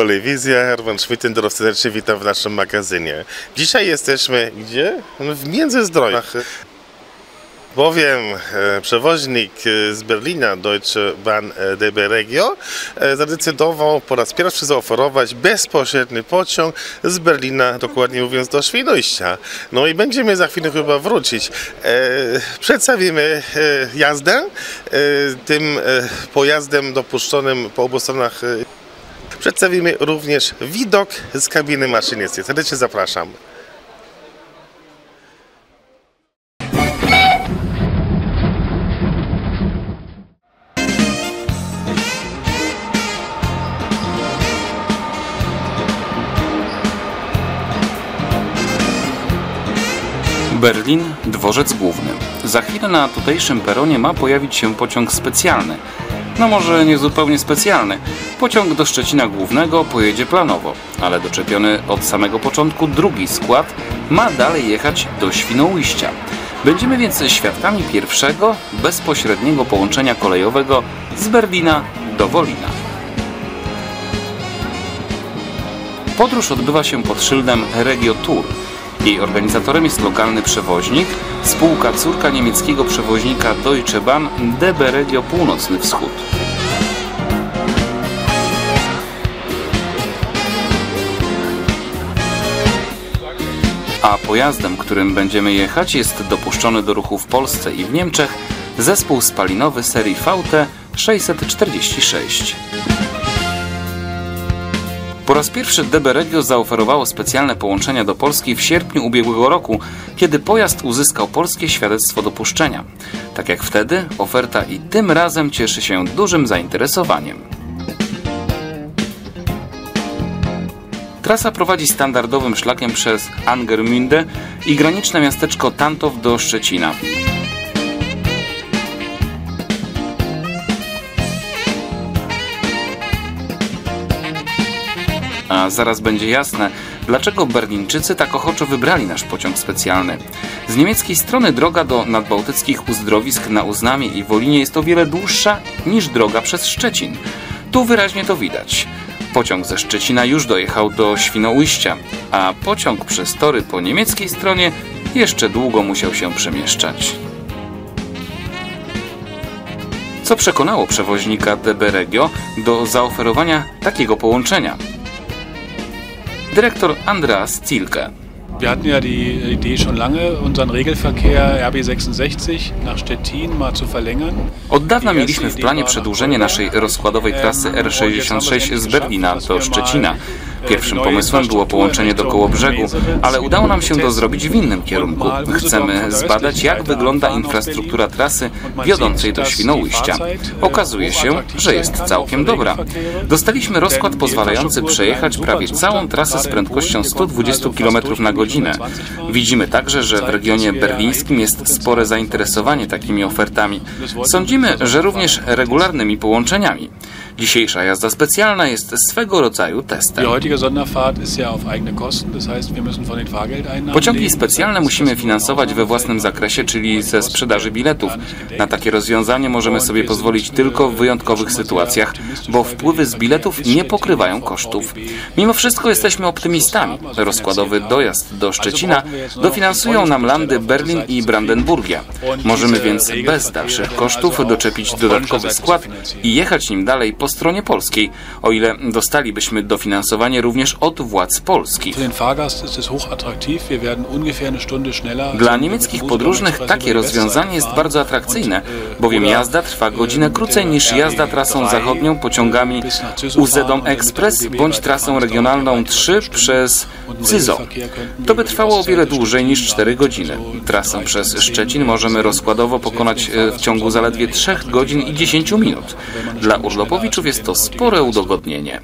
Polewizja, Herman Schmittendorf serdecznie witam w naszym magazynie. Dzisiaj jesteśmy gdzie? W Międzyzdrojach. Bowiem e, przewoźnik e, z Berlina Deutsche Bahn e, DB Regio zadecydował po raz pierwszy zaoferować bezpośredni pociąg z Berlina, dokładnie mówiąc do Świnoujścia. No i będziemy za chwilę chyba wrócić. Przedstawimy jazdę tym pojazdem dopuszczonym po obu stronach Przedstawimy również widok z kabiny maszynisty. Serdecznie zapraszam. Berlin, dworzec główny. Za chwilę na tutejszym peronie ma pojawić się pociąg specjalny. No może nie zupełnie specjalny. Pociąg do Szczecina Głównego pojedzie planowo, ale doczepiony od samego początku drugi skład ma dalej jechać do Świnoujścia. Będziemy więc świadkami pierwszego, bezpośredniego połączenia kolejowego z Berlina do Wolina. Podróż odbywa się pod szyldem Regio Tour. Jej organizatorem jest lokalny przewoźnik, spółka córka niemieckiego przewoźnika Deutsche Bahn DB Regio Północny Wschód. A pojazdem, którym będziemy jechać, jest dopuszczony do ruchu w Polsce i w Niemczech zespół spalinowy serii VT 646. Po raz pierwszy DB Regio zaoferowało specjalne połączenia do Polski w sierpniu ubiegłego roku, kiedy pojazd uzyskał polskie świadectwo dopuszczenia. Tak jak wtedy, oferta i tym razem cieszy się dużym zainteresowaniem. Trasa prowadzi standardowym szlakiem przez Angermünde i graniczne miasteczko Tantow do Szczecina. A zaraz będzie jasne, dlaczego Berlińczycy tak ochoczo wybrali nasz pociąg specjalny. Z niemieckiej strony droga do nadbałtyckich uzdrowisk na Uznamie i Wolinie jest o wiele dłuższa niż droga przez Szczecin. Tu wyraźnie to widać. Pociąg ze Szczecina już dojechał do Świnoujścia, a pociąg przez tory po niemieckiej stronie jeszcze długo musiał się przemieszczać. Co przekonało przewoźnika DB Regio do zaoferowania takiego połączenia? Dyrektor Andreas Zielke. Wir hatten ja die Idee schon lange, unseren Regelverkehr RB66 nach Stettin mal zu verlängern. Od dawna mieliśmy w planie przedłużenie naszej rozkładowej trasy R66 z Berlina do Szczecina. Pierwszym pomysłem było połączenie do Kołobrzegu, ale udało nam się to zrobić w innym kierunku. Chcemy zbadać, jak wygląda infrastruktura trasy wiodącej do Świnoujścia. Okazuje się, że jest całkiem dobra. Dostaliśmy rozkład pozwalający przejechać prawie całą trasę z prędkością 120 km na godzinę. Widzimy także, że w regionie berlińskim jest spore zainteresowanie takimi ofertami. Sądzimy, że również regularnymi połączeniami. Dzisiejsza jazda specjalna jest swego rodzaju testem. Pociągi specjalne musimy finansować we własnym zakresie, czyli ze sprzedaży biletów. Na takie rozwiązanie możemy sobie pozwolić tylko w wyjątkowych sytuacjach, bo wpływy z biletów nie pokrywają kosztów. Mimo wszystko jesteśmy optymistami. Rozkładowy dojazd do Szczecina dofinansują nam landy Berlin i Brandenburgia. Możemy więc bez dalszych kosztów doczepić dodatkowy skład i jechać nim dalej po stronie polskiej, o ile dostalibyśmy dofinansowanie również od władz polskich. Dla niemieckich podróżnych takie rozwiązanie jest bardzo atrakcyjne, bowiem jazda trwa godzinę krócej niż jazda trasą zachodnią pociągami UZDOM Express bądź trasą regionalną 3 przez Cyzo. To by trwało o wiele dłużej niż 4 godziny. Trasę przez Szczecin możemy rozkładowo pokonać e, w ciągu zaledwie 3 godzin i 10 minut. Dla urlopowiczów jest to spore udogodnienie.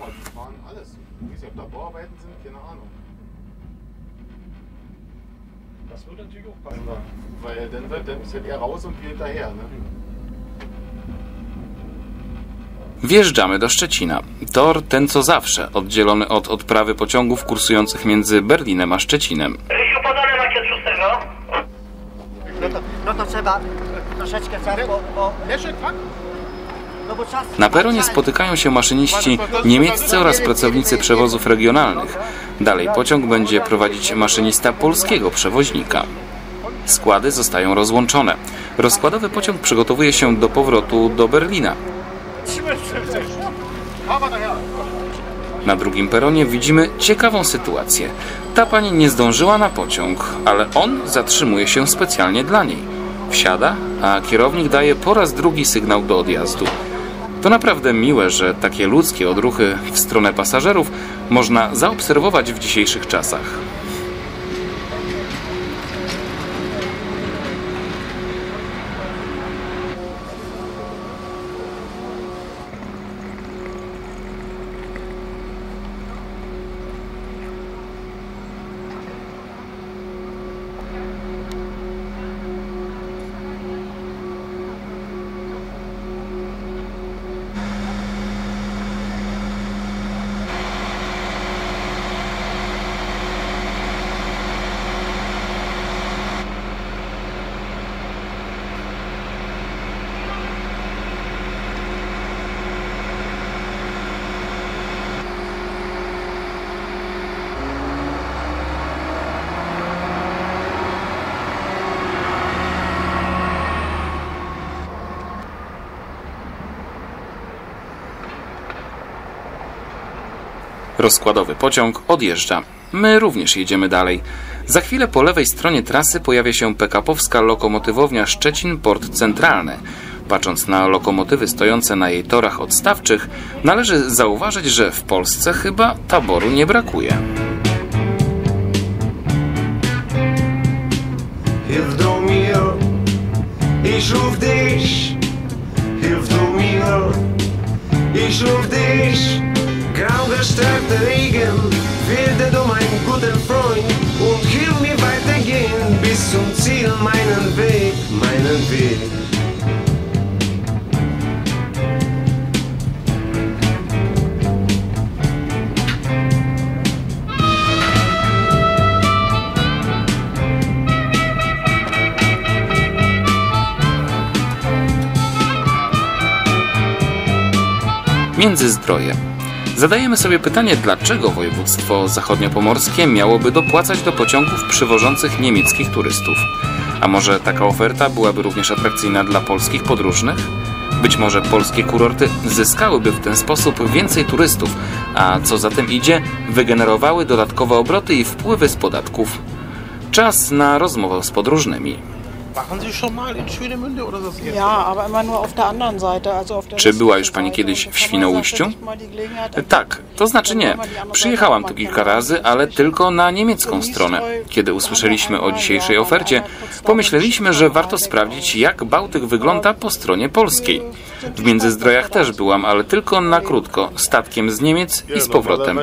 Weil dann, wird, dann ist ja raus und wir hinterher. Ne? Wjeżdżamy do Szczecina. Tor ten co zawsze, oddzielony od odprawy pociągów kursujących między Berlinem a Szczecinem. Rysiu, podane macie od szóstego. No to, no to trzeba troszeczkę czasu, bo, bo Leszek, tak? Na peronie spotykają się maszyniści niemieccy oraz pracownicy przewozów regionalnych. Dalej pociąg będzie prowadzić maszynista polskiego przewoźnika. Składy zostają rozłączone. Rozkładowy pociąg przygotowuje się do powrotu do Berlina. Na drugim peronie widzimy ciekawą sytuację. Ta pani nie zdążyła na pociąg, ale on zatrzymuje się specjalnie dla niej. Wsiada, a kierownik daje po raz drugi sygnał do odjazdu. To naprawdę miłe, że takie ludzkie odruchy w stronę pasażerów można zaobserwować w dzisiejszych czasach. Rozkładowy pociąg odjeżdża. My również jedziemy dalej. Za chwilę po lewej stronie trasy pojawia się PKP-owska lokomotywownia Szczecin Port Centralny. Patrząc na lokomotywy stojące na jej torach odstawczych, należy zauważyć, że w Polsce chyba taboru nie brakuje. Ich ruf dich. Gestärkter Regen, werde du mein guter Freund und hilf mir weitergehen bis zum Ziel, meinen Weg, meinen Weg. Międzyzdroje. Zadajemy sobie pytanie, dlaczego województwo zachodniopomorskie miałoby dopłacać do pociągów przywożących niemieckich turystów? A może taka oferta byłaby również atrakcyjna dla polskich podróżnych? Być może polskie kurorty zyskałyby w ten sposób więcej turystów, a co za tym idzie, wygenerowały dodatkowe obroty i wpływy z podatków. Czas na rozmowę z podróżnymi. Waren Sie schon mal in Schönemünde oder das? Ja, aber immer nur auf der anderen Seite, also auf der Czy była już pani kiedyś w Świnoujściu? Tak, to znaczy nie. Przyjechałam tu kilka razy, ale tylko na niemiecką stronę. Kiedy usłyszeliśmy o dzisiejszej ofercie, pomyśleliśmy, że warto sprawdzić, jak Bałtyk wygląda po stronie polskiej. W Międzyzdrojach też byłam, ale tylko na krótko, statkiem z Niemiec i z powrotem.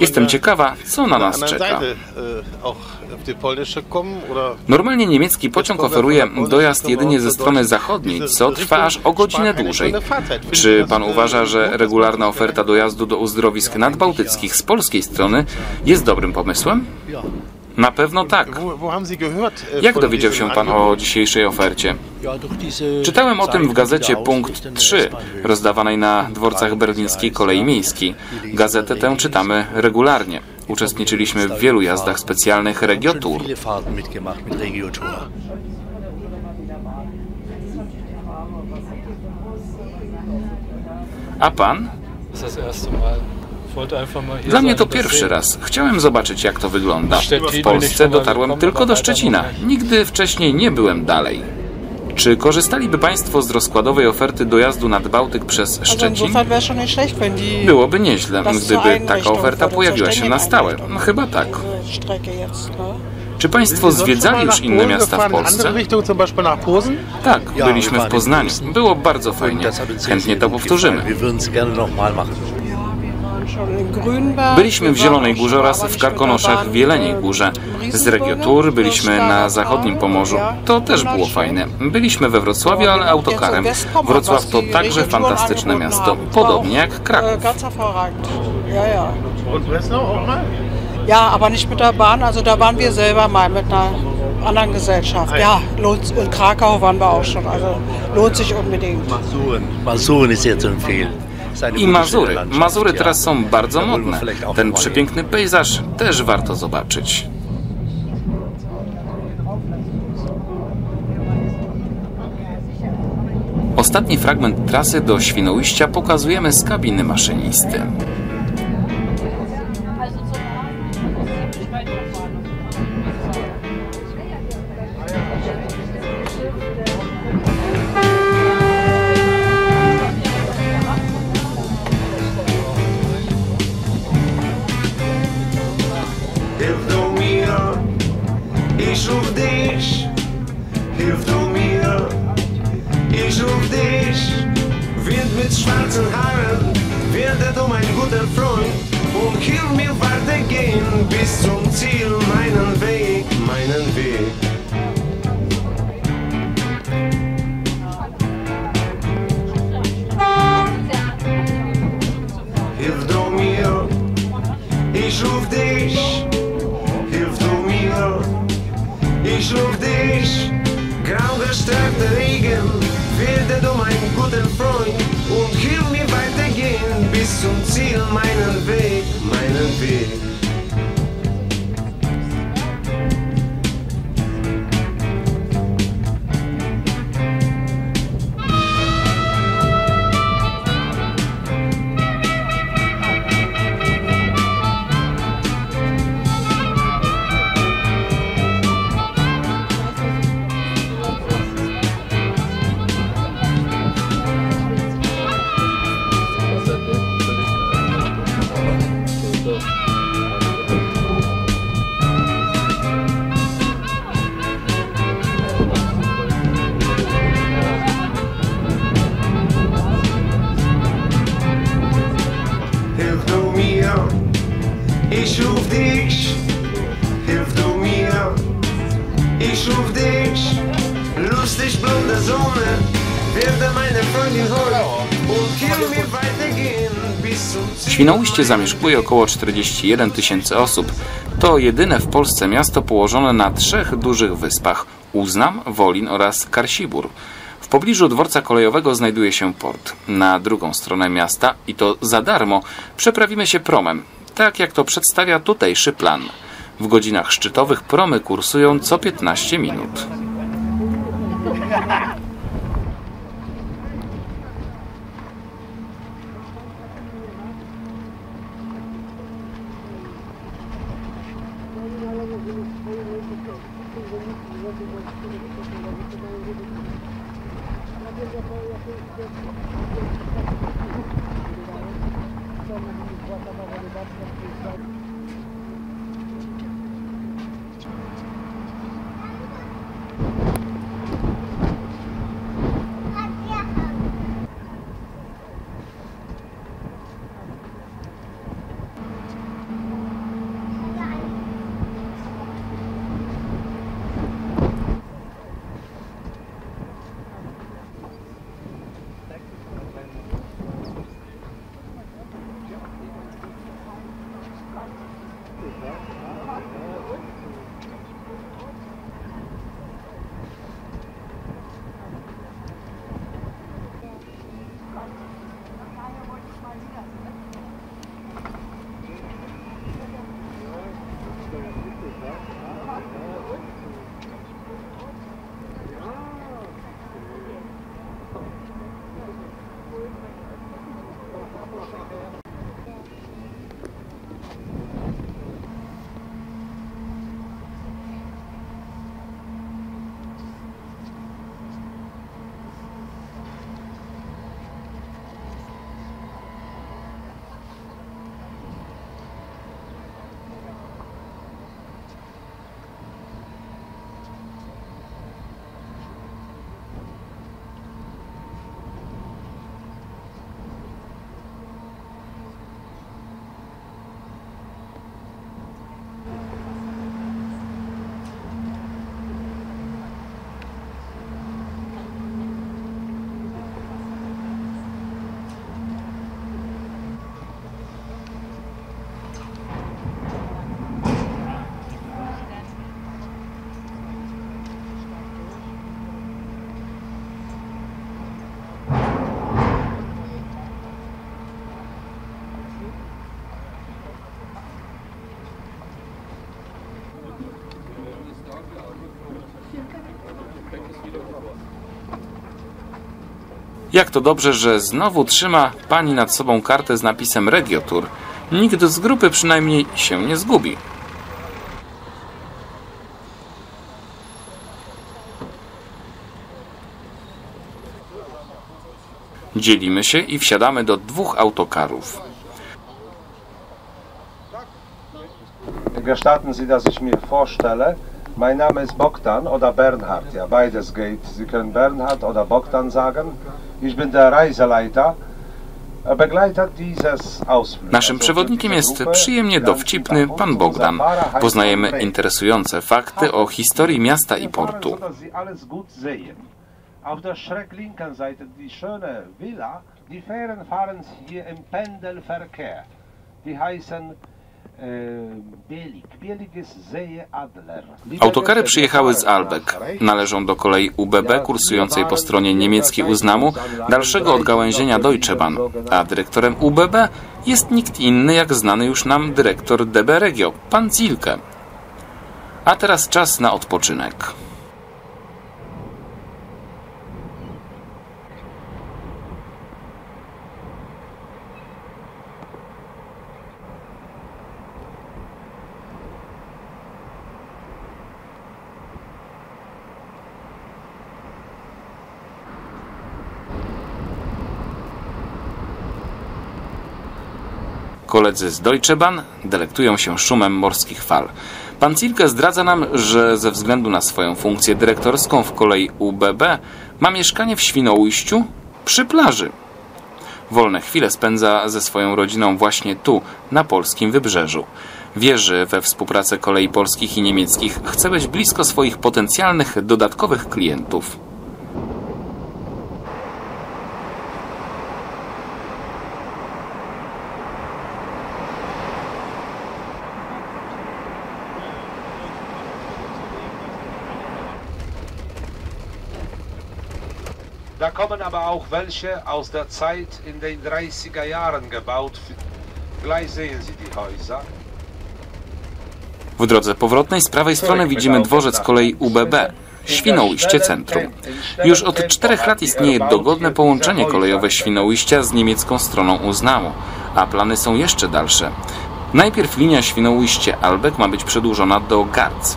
Jestem ciekawa, co na nas czeka. Oder Normalnie niemiecki pociąg oferuje dojazd jedynie ze strony zachodniej, co trwa aż o godzinę dłużej. Czy pan uważa, że regularna oferta dojazdu do uzdrowisk nadbałtyckich z polskiej strony jest dobrym pomysłem? Na pewno tak. Jak dowiedział się pan o dzisiejszej ofercie? Czytałem o tym w gazecie Punkt 3, rozdawanej na dworcach berlińskiej kolei miejskiej. Gazetę tę czytamy regularnie. Uczestniczyliśmy w wielu jazdach specjalnych Regiotour. Viele Fahrten mitgemacht mit Regiotour. A pan? Das ist das erste Mal. Ich wollte einfach mal hier Dla mnie to pierwszy raz. Chciałem zobaczyć, jak to wygląda. W Polsce dotarłem tylko do Szczecina. Nigdy wcześniej nie byłem dalej. Czy korzystaliby Państwo z rozkładowej oferty dojazdu nad Bałtyk przez Szczecin? Byłoby nieźle, gdyby taka oferta pojawiła się na stałe. No, chyba tak. Czy Państwo zwiedzali już inne miasta w Polsce? Tak, byliśmy w Poznaniu. Było bardzo fajnie. Chętnie to powtórzymy. Byliśmy w Zielonej Górze oraz w Karkonoszach w Jeleniej Górze. Z Regiotour byliśmy na zachodnim Pomorzu. To też było fajne. Byliśmy we Wrocławiu, ale autokarem. Wrocław to także fantastyczne miasto, podobnie jak Kraków. Ja, aber nicht mit der Bahn. Also da waren wir selber mal mit einer anderen Gesellschaft. Ja, lohnt, und Krakau waren wir auch schon. Also lohnt sich unbedingt. Masuren. Masuren ist sehr zu empfehlen. Ist eine I Mazury. Mazury teraz są bardzo modne. Ten przepiękny pejzaż też warto zobaczyć. Ostatni fragment trasy do Świnoujścia pokazujemy z kabiny maszynisty. Meinen Weg, Hilf mir, ich ruf dich. Mir, ich ruf dich. Lustig blonde Sonne, werde meine Freundin holen. Świnoujście zamieszkuje około 41 tysięcy osób. To jedyne w Polsce miasto położone na trzech dużych wyspach Uznam, Wolin oraz Karsibór. Pobliżu dworca kolejowego znajduje się port. Na drugą stronę miasta, i to za darmo, przeprawimy się promem, tak jak to przedstawia tutejszy plan. W godzinach szczytowych promy kursują co 15 minut. Jak to dobrze, że znowu trzyma pani nad sobą kartę z napisem Regiotour. Nikt z grupy przynajmniej się nie zgubi. Dzielimy się i wsiadamy do dwóch autokarów. Gestatten Sie, dass ich mir vorstelle, mein Name ist Bogdan oder Bernhard, ja, beides geht. Sie können Bernhard oder Bogdan sagen. Ich bin der Reiseleiter, Begleiter dieses Ausflugs. Naszym przewodnikiem jest przyjemnie dowcipny pan Bogdan. Poznajemy interesujące fakty o historii miasta i portu. So, dass Sie alles gut sehen. Auf der schräg linken Seite die schöne Villa. Die Fähren fahren hier im Pendelverkehr. Die heißen Autokary przyjechały z Albek. Należą do kolei UBB kursującej po stronie niemieckiej Uznamu dalszego odgałęzienia Deutsche Bahn, a dyrektorem UBB jest nikt inny jak znany już nam dyrektor DB Regio, pan Zilke. A teraz czas na odpoczynek. Koledzy z Deutsche Bahn delektują się szumem morskich fal. Pan Zilke zdradza nam, że ze względu na swoją funkcję dyrektorską w kolei UBB ma mieszkanie w Świnoujściu przy plaży. Wolne chwile spędza ze swoją rodziną właśnie tu, na polskim wybrzeżu. Wierzy we współpracę kolei polskich i niemieckich, chce być blisko swoich potencjalnych dodatkowych klientów. Da kommen aber auch welche aus der Zeit in den 30er Jahren gebaut. Gleich sehen Sie die Häuser. W drodze powrotnej z prawej strony widzimy dworzec kolei UBB, Świnoujście Centrum. Już od czterech lat istnieje dogodne połączenie kolejowe Świnoujścia z niemiecką stroną Uznamu, a plany są jeszcze dalsze. Najpierw linia Świnoujście-Albek ma być przedłużona do Garz.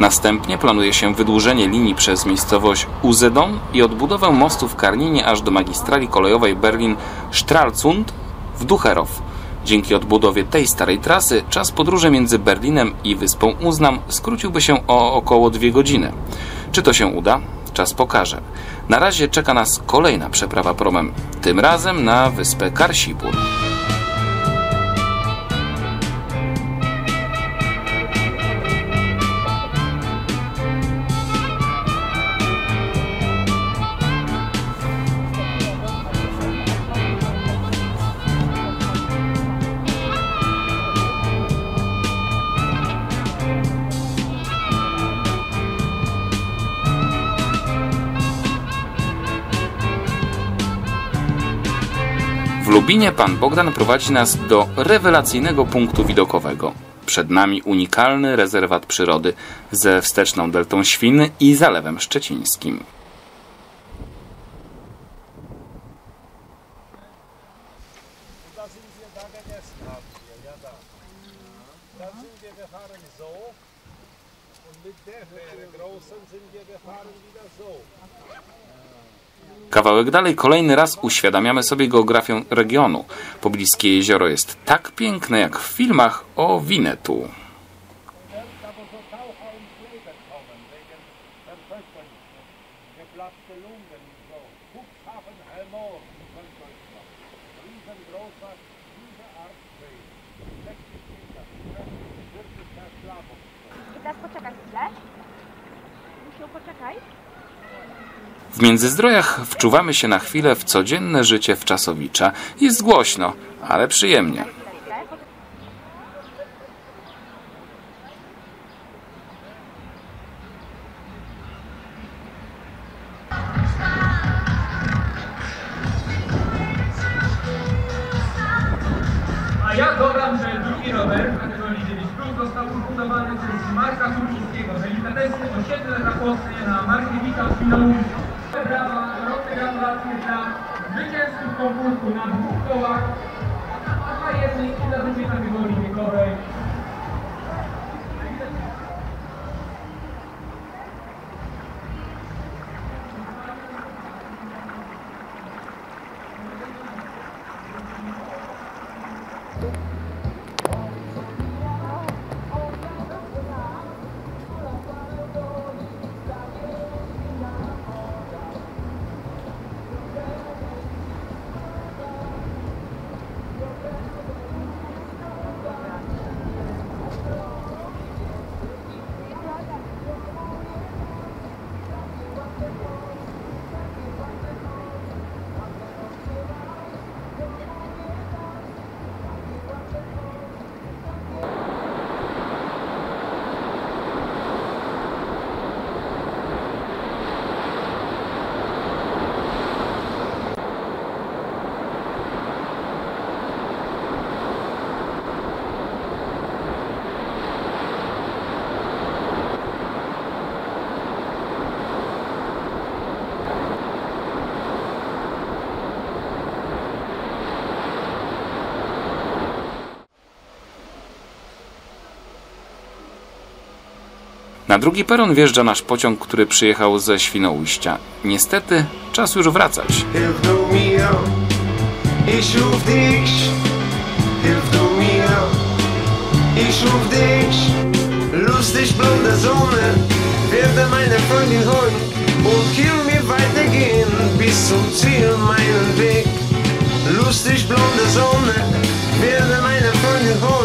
Następnie planuje się wydłużenie linii przez miejscowość Uzedon i odbudowę mostu w Karninie aż do magistrali kolejowej Berlin-Stralsund w Ducherow. Dzięki odbudowie tej starej trasy czas podróży między Berlinem i wyspą Uznam skróciłby się o około dwie godziny. Czy to się uda? Czas pokaże. Na razie czeka nas kolejna przeprawa promem, tym razem na wyspę Karsipur. Lubinie pan Bogdan prowadzi nas do rewelacyjnego punktu widokowego. Przed nami unikalny rezerwat przyrody ze wsteczną deltą Świny i Zalewem Szczecińskim. Kawałek dalej kolejny raz uświadamiamy sobie geografię regionu. Pobliskie jezioro jest tak piękne jak w filmach o Winnetu. I teraz poczekaj chwilę. Musiał poczekaj. W Międzyzdrojach wczuwamy się na chwilę w codzienne życie Wczasowicza. Jest głośno, ale przyjemnie. YouTube. Na drugi peron wjeżdża nasz pociąg, który przyjechał ze Świnoujścia. Niestety, czas już wracać. Lustig blonde meine Freundin holen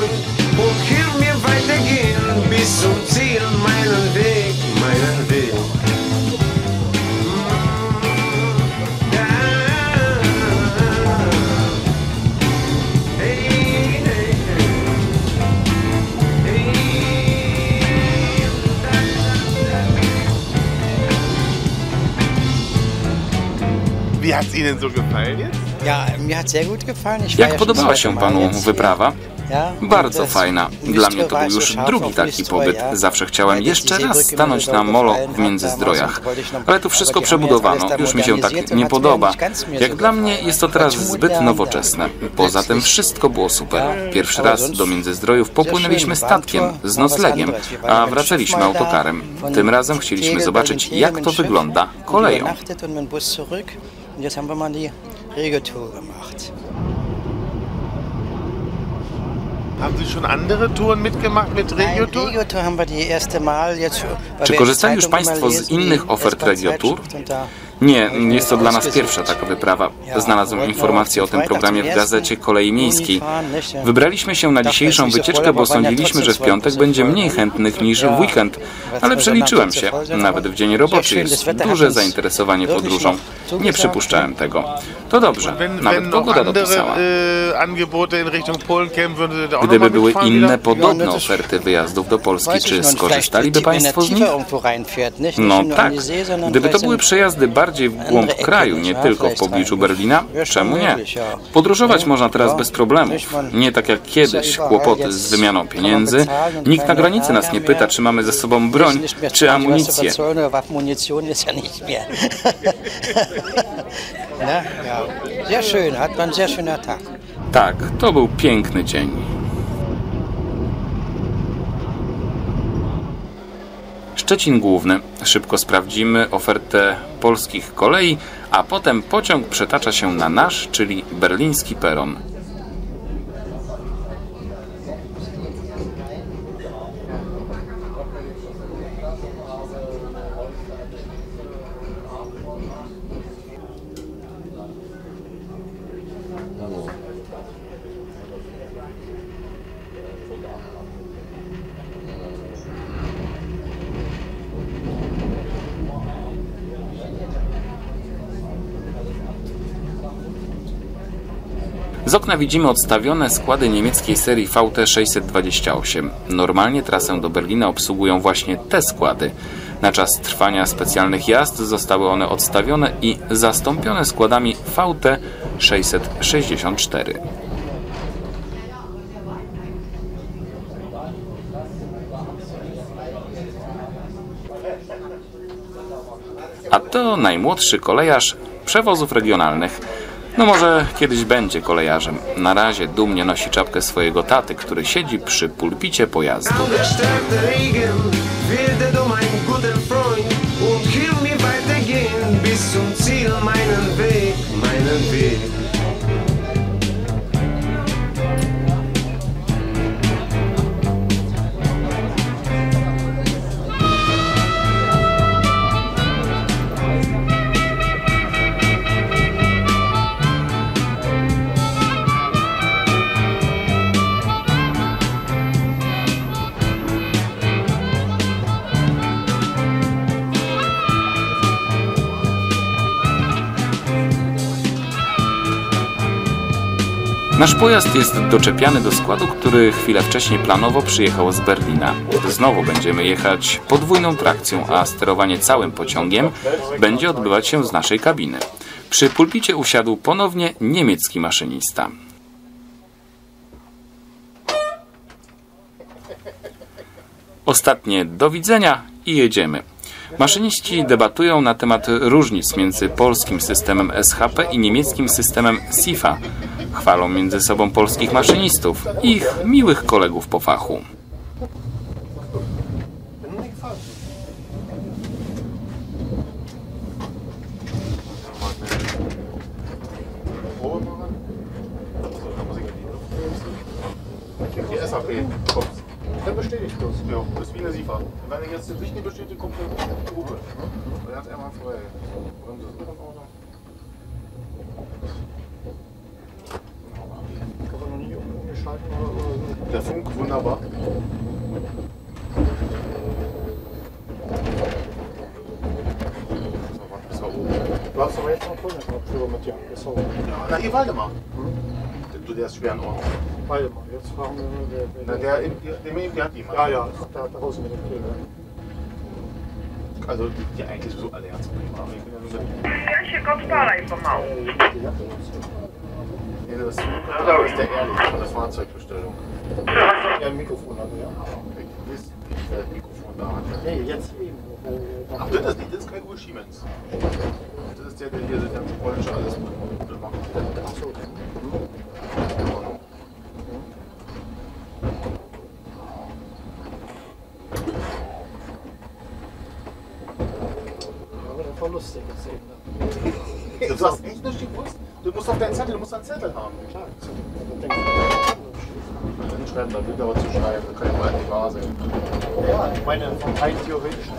bis zum Ziel meinen Weg, meinen Weg. Wie hat es Ihnen so gefallen jetzt? Ja, mir hat sehr gut gefallen. Ich Jak ja podobała się panu wyprawa? Bardzo fajna. Dla mnie to był już drugi taki pobyt. Zawsze chciałem jeszcze raz stanąć na molo w Międzyzdrojach. Ale tu wszystko przebudowano, już mi się tak nie podoba. Jak dla mnie jest to teraz zbyt nowoczesne. Poza tym wszystko było super. Pierwszy raz do Międzyzdrojów popłynęliśmy statkiem z noclegiem, a wracaliśmy autokarem. Tym razem chcieliśmy zobaczyć, jak to wygląda koleją. Jetzt haben wir mal die Regeltour gemacht. Haben Sie schon andere Touren mitgemacht mit Regio-Tour? Regio-Tour haben wir die erste Mal jetzt. weil Czy wir korzystali już Państwo z innych ofert Regiotour? Nie, jest to dla nas pierwsza taka wyprawa. Znalazłem informację o tym programie w gazecie Kolei Miejskiej. Wybraliśmy się na dzisiejszą wycieczkę, bo sądziliśmy, że w piątek będzie mniej chętnych niż w weekend, ale przeliczyłem się. Nawet w dzień roboczy jest duże zainteresowanie podróżą. Nie przypuszczałem tego. To dobrze, Wenn, nawet wenn noch pogoda dopisała. Gdyby były inne podobne oferty wyjazdów do Polski, czy skorzystaliby Państwo z nich? No tak. Gdyby to były przejazdy bardziej w głąb kraju, nie tylko w pobliżu. Berlina, czemu nie? Podróżować Nie? można teraz bez problemów. Nie tak jak kiedyś, kłopoty z wymianą pieniędzy. Nikt na granicy nas nie pyta, czy mamy ze sobą broń, czy amunicję. ja, ja. Sehr schön, hat man sehr schöner Tag. Tak, to był piękny dzień. Szczecin Główny. Szybko sprawdzimy ofertę polskich kolei, a potem pociąg przetacza się na nasz, czyli berliński peron. Okna widzimy odstawione składy niemieckiej serii VT628. Normalnie trasę do Berlina obsługują właśnie te składy. Na czas trwania specjalnych jazd zostały one odstawione i zastąpione składami VT664. a to najmłodszy kolejarz przewozów regionalnych. No może kiedyś będzie kolejarzem. Na razie dumnie nosi czapkę swojego taty, który siedzi przy pulpicie pojazdu. Nasz pojazd jest doczepiany do składu, który chwilę wcześniej planowo przyjechał z Berlina. Znowu będziemy jechać podwójną trakcją, a sterowanie całym pociągiem będzie odbywać się z naszej kabiny. Przy pulpicie usiadł ponownie niemiecki maszynista. Ostatnie do widzenia i jedziemy. Maszyniści debatują na temat różnic między polskim systemem SHP i niemieckim systemem SIFA. Chwalą między sobą polskich maszynistów i ich miłych kolegów po fachu. Wenn er jetzt nicht bestätigt, kommt Gruppe. Und er hat einmal frei. Der Funk, wunderbar. Du hast aber jetzt noch vorne Kopfhörer mit dir. War Ja, na hier Waldemar. Du, der ist schwer in Ordnung. Waldemar, jetzt fragen wir, wer Na, der, der, der, der hat jemand. Ja, ja, da draußen mit dem Kleber. Also, die eigentlich so alle bin ja nur mit. Ja się odpalaj pomału. Nee, das, das ist der ehrlich von der Fahrzeugbestellung. Ja, ein Mikrofon hat er, ja. Ich weiß das Mikrofon da hat. Nee, jetzt eben. Ach, das ist, nicht, das ist kein Uwe Siemens. Das ist der, der hier das ganze polnische alles macht. Ach so. Die Wurst? Du musst auf deinen Zettel, du musst einen Zettel haben. Klar, Dann schreiben, da wird aber zu schreiben, das kann ja mal nicht wahr sein. Ja, ich meine, vom rein theoretischen.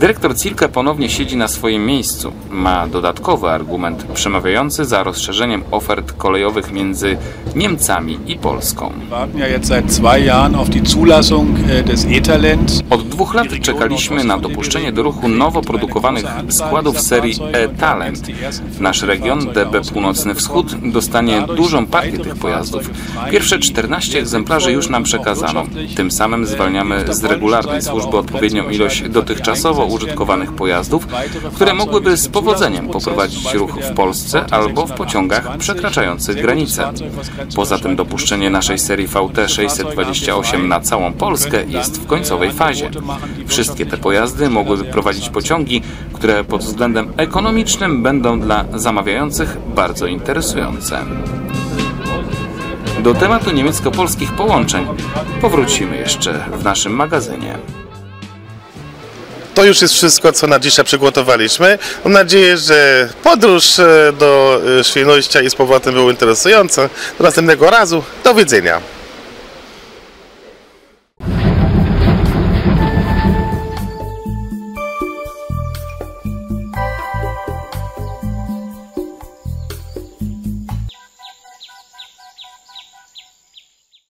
Dyrektor Cilke ponownie siedzi na swoim miejscu. Ma dodatkowy argument przemawiający za rozszerzeniem ofert kolejowych między Niemcami i Polską. äh. Od dwóch lat czekaliśmy na dopuszczenie do ruchu nowo produkowanych składów serii E-Talent. Nasz region, DB Północny Wschód, dostanie dużą partię tych pojazdów. Pierwsze 14 egzemplarzy już nam przekazano. Tym samym zwalniamy z regularnej służby odpowiednią ilość dotychczasowo użytkowanych pojazdów, które mogłyby z powodzeniem poprowadzić ruch w Polsce albo w pociągach przekraczających granice. Poza tym dopuszczenie naszej serii VT 628 na całą Polskę jest w końcowej fazie. Wszystkie te pojazdy mogłyby prowadzić pociągi, które pod względem ekonomicznym będą dla zamawiających bardzo interesujące. Do tematu niemiecko-polskich połączeń powrócimy jeszcze w naszym magazynie. To już jest wszystko, co na dzisiaj przygotowaliśmy. Mam nadzieję, że podróż e, do e, Świnoujścia i z powrotem była interesująca. Do następnego razu. Do widzenia.